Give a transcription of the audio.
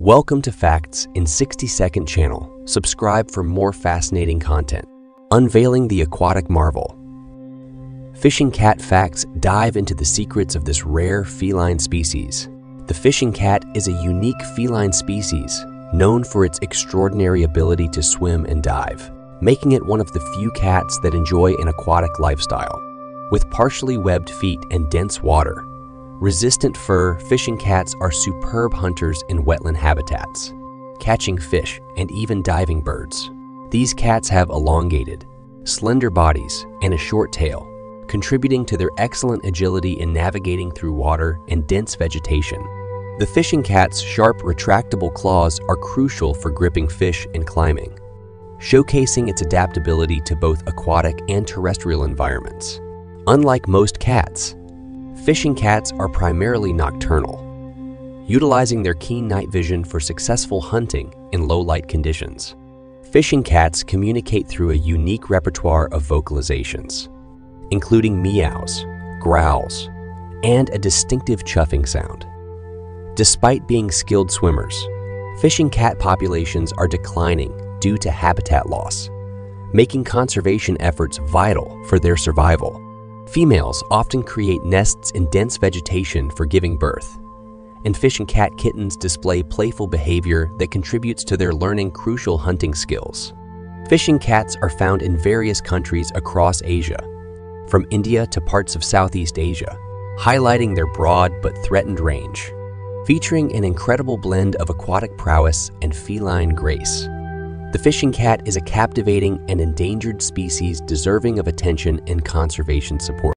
Welcome to Facts in 60 Second Channel. Subscribe for more fascinating content. Unveiling the aquatic marvel. Fishing cat facts dive into the secrets of this rare feline species. The fishing cat is a unique feline species known for its extraordinary ability to swim and dive, making it one of the few cats that enjoy an aquatic lifestyle. With partially webbed feet and dense water, Resistant fur fishing cats are superb hunters in wetland habitats, catching fish and even diving birds. These cats have elongated, slender bodies and a short tail, contributing to their excellent agility in navigating through water and dense vegetation. The fishing cat's sharp retractable claws are crucial for gripping fish and climbing, showcasing its adaptability to both aquatic and terrestrial environments. Unlike most cats, Fishing cats are primarily nocturnal, utilizing their keen night vision for successful hunting in low light conditions. Fishing cats communicate through a unique repertoire of vocalizations, including meows, growls, and a distinctive chuffing sound. Despite being skilled swimmers, fishing cat populations are declining due to habitat loss, making conservation efforts vital for their survival. Females often create nests in dense vegetation for giving birth, and fishing cat kittens display playful behavior that contributes to their learning crucial hunting skills. Fishing cats are found in various countries across Asia, from India to parts of Southeast Asia, highlighting their broad but threatened range, featuring an incredible blend of aquatic prowess and feline grace. The fishing cat is a captivating and endangered species deserving of attention and conservation support.